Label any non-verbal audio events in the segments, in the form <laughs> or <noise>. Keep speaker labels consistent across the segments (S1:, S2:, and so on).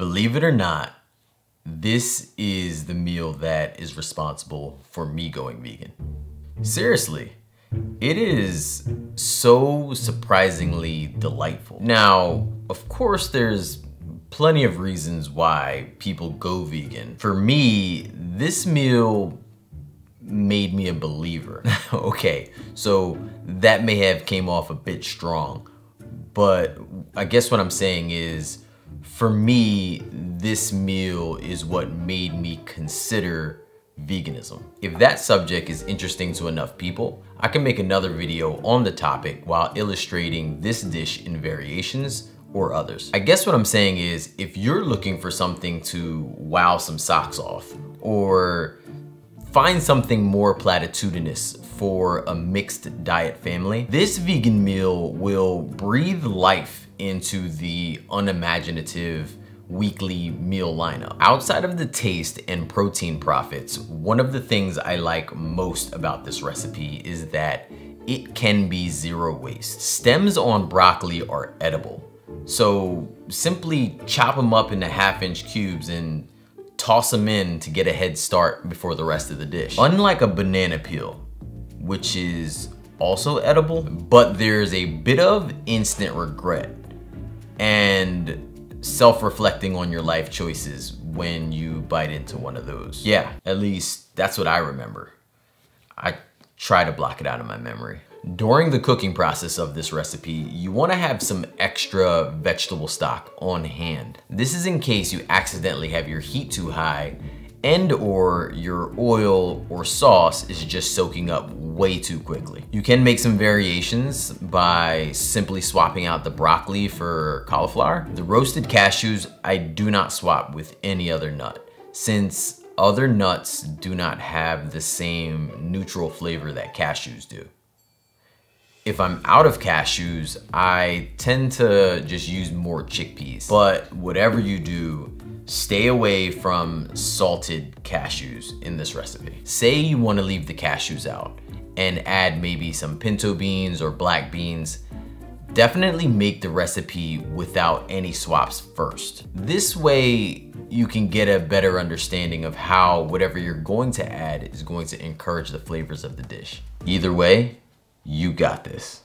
S1: Believe it or not, this is the meal that is responsible for me going vegan. Seriously, it is so surprisingly delightful. Now, of course, there's plenty of reasons why people go vegan. For me, this meal made me a believer. <laughs> okay, so that may have came off a bit strong, but I guess what I'm saying is, for me, this meal is what made me consider veganism. If that subject is interesting to enough people, I can make another video on the topic while illustrating this dish in variations or others. I guess what I'm saying is if you're looking for something to wow some socks off or find something more platitudinous for a mixed diet family, this vegan meal will breathe life into the unimaginative weekly meal lineup. Outside of the taste and protein profits, one of the things I like most about this recipe is that it can be zero waste. Stems on broccoli are edible. So simply chop them up into half inch cubes and toss them in to get a head start before the rest of the dish. Unlike a banana peel, which is also edible, but there's a bit of instant regret and self-reflecting on your life choices when you bite into one of those. Yeah, at least that's what I remember. I try to block it out of my memory. During the cooking process of this recipe, you wanna have some extra vegetable stock on hand. This is in case you accidentally have your heat too high and or your oil or sauce is just soaking up way too quickly. You can make some variations by simply swapping out the broccoli for cauliflower. The roasted cashews, I do not swap with any other nut since other nuts do not have the same neutral flavor that cashews do. If I'm out of cashews, I tend to just use more chickpeas. But whatever you do, stay away from salted cashews in this recipe. Say you wanna leave the cashews out and add maybe some pinto beans or black beans, definitely make the recipe without any swaps first. This way, you can get a better understanding of how whatever you're going to add is going to encourage the flavors of the dish. Either way, you got this.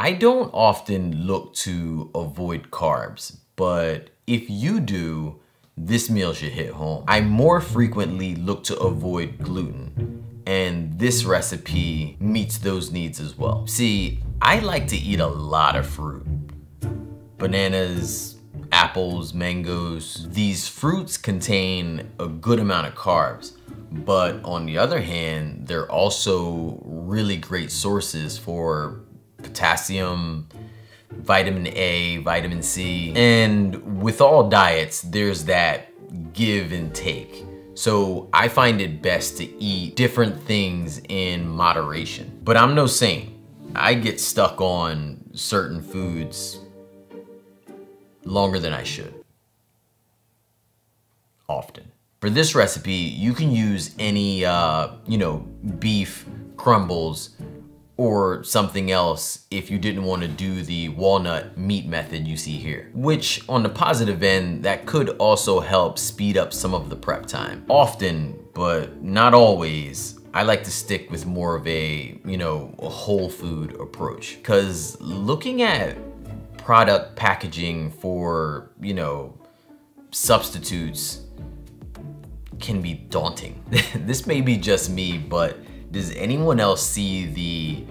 S1: I don't often look to avoid carbs, but if you do, this meal should hit home. I more frequently look to avoid gluten, and this recipe meets those needs as well. See, I like to eat a lot of fruit. Bananas, apples, mangoes. These fruits contain a good amount of carbs, but on the other hand, they're also really great sources for potassium, vitamin A, vitamin C. And with all diets, there's that give and take. So I find it best to eat different things in moderation. But I'm no saint. I get stuck on certain foods longer than I should. Often. For this recipe, you can use any, uh, you know, beef crumbles or something else if you didn't want to do the walnut meat method you see here. Which on the positive end, that could also help speed up some of the prep time. Often, but not always, I like to stick with more of a, you know, a whole food approach. Cause looking at product packaging for, you know, substitutes can be daunting. <laughs> this may be just me, but does anyone else see the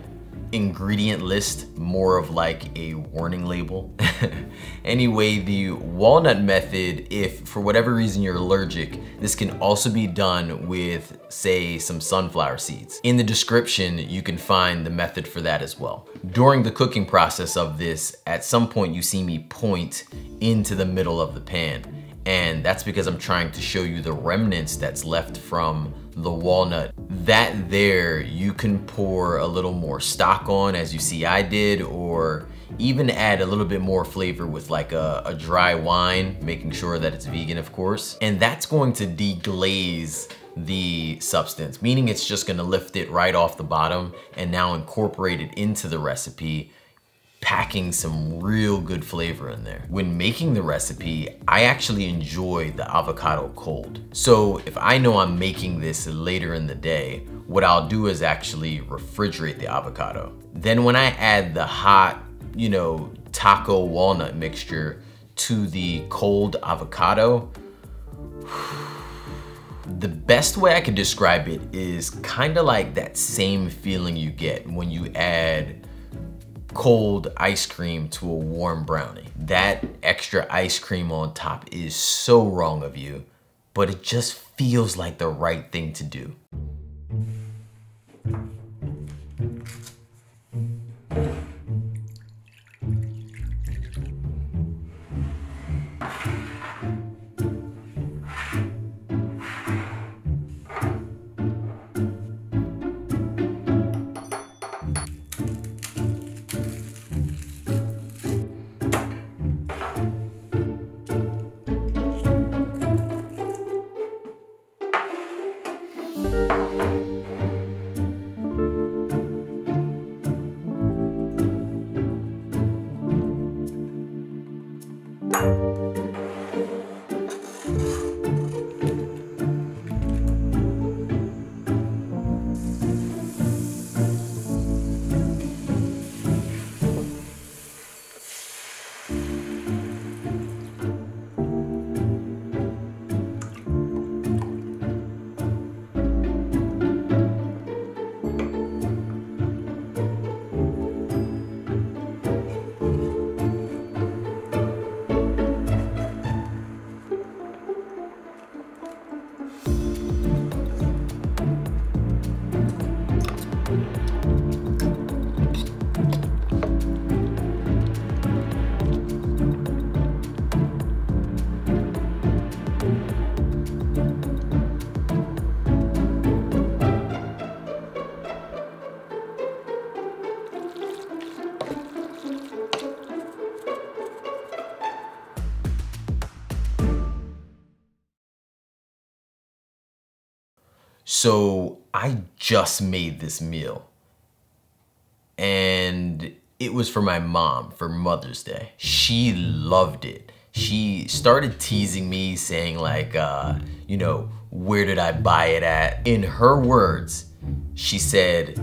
S1: ingredient list more of like a warning label? <laughs> anyway, the walnut method, if for whatever reason you're allergic, this can also be done with say some sunflower seeds. In the description, you can find the method for that as well. During the cooking process of this, at some point you see me point into the middle of the pan. And that's because I'm trying to show you the remnants that's left from the walnut. That there, you can pour a little more stock on as you see I did, or even add a little bit more flavor with like a, a dry wine, making sure that it's vegan of course. And that's going to deglaze the substance, meaning it's just gonna lift it right off the bottom and now incorporate it into the recipe packing some real good flavor in there. When making the recipe, I actually enjoy the avocado cold. So if I know I'm making this later in the day, what I'll do is actually refrigerate the avocado. Then when I add the hot, you know, taco walnut mixture to the cold avocado, the best way I could describe it is kind of like that same feeling you get when you add cold ice cream to a warm brownie. That extra ice cream on top is so wrong of you, but it just feels like the right thing to do. So I just made this meal and it was for my mom for Mother's Day. She loved it. She started teasing me saying like, uh, you know, where did I buy it at? In her words, she said,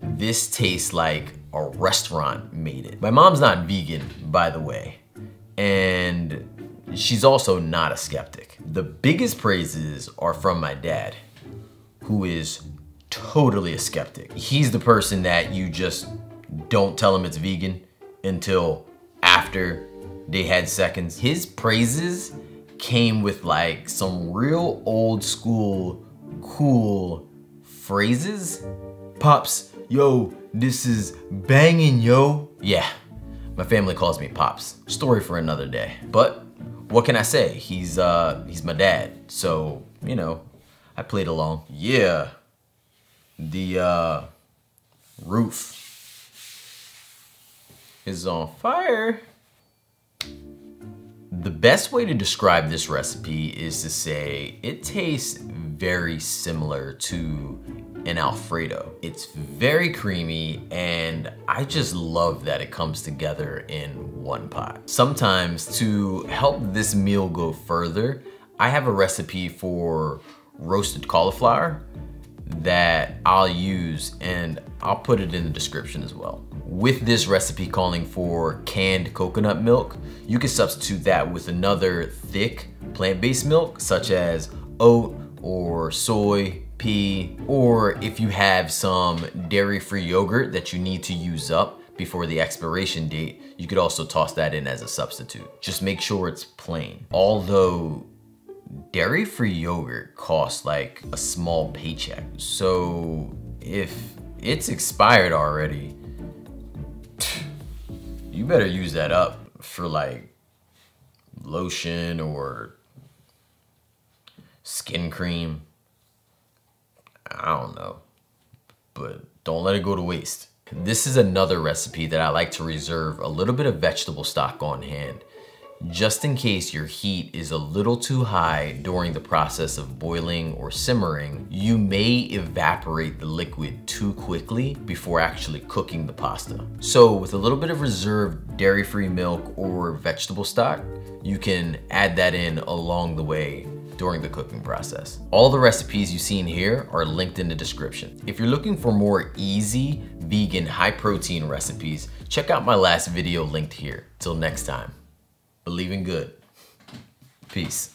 S1: this tastes like a restaurant made it. My mom's not vegan, by the way, and she's also not a skeptic. The biggest praises are from my dad, who is totally a skeptic. He's the person that you just don't tell him it's vegan until after they had seconds. His praises came with like some real old school cool phrases. Pops, yo, this is banging, yo. Yeah, my family calls me Pops. Story for another day. But what can I say? He's uh he's my dad. So, you know, I played along. Yeah. The uh roof is on fire. The best way to describe this recipe is to say it tastes very similar to an Alfredo. It's very creamy and I just love that it comes together in one pot. Sometimes to help this meal go further, I have a recipe for roasted cauliflower that I'll use and I'll put it in the description as well. With this recipe calling for canned coconut milk, you can substitute that with another thick plant-based milk such as oat or soy, pea, or if you have some dairy-free yogurt that you need to use up before the expiration date, you could also toss that in as a substitute. Just make sure it's plain. Although dairy-free yogurt costs like a small paycheck. So if it's expired already, <tsk> you better use that up for like lotion or skin cream. I don't know, but don't let it go to waste. This is another recipe that I like to reserve a little bit of vegetable stock on hand just in case your heat is a little too high during the process of boiling or simmering, you may evaporate the liquid too quickly before actually cooking the pasta. So with a little bit of reserved dairy-free milk or vegetable stock, you can add that in along the way during the cooking process. All the recipes you see in here are linked in the description. If you're looking for more easy, vegan, high protein recipes, check out my last video linked here. Till next time. Believe in good. Peace.